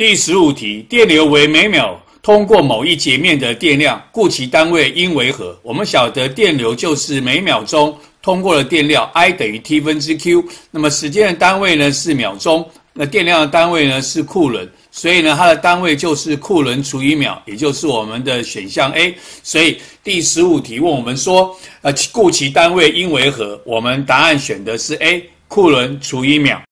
第十五题，电流为每秒通过某一截面的电量，故其单位应为何？我们晓得电流就是每秒钟通过的电量，I 等于 T 分之 Q。那么时间的单位呢是秒钟，那电量的单位呢是库仑，所以呢它的单位就是库仑除以秒，也就是我们的选项 A。所以第十五题问我们说，呃，故其单位应为何？我们答案选的是 A，库仑除以秒。